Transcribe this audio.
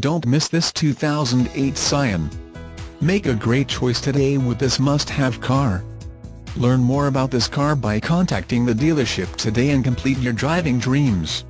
Don't miss this 2008 Scion. Make a great choice today with this must-have car. Learn more about this car by contacting the dealership today and complete your driving dreams.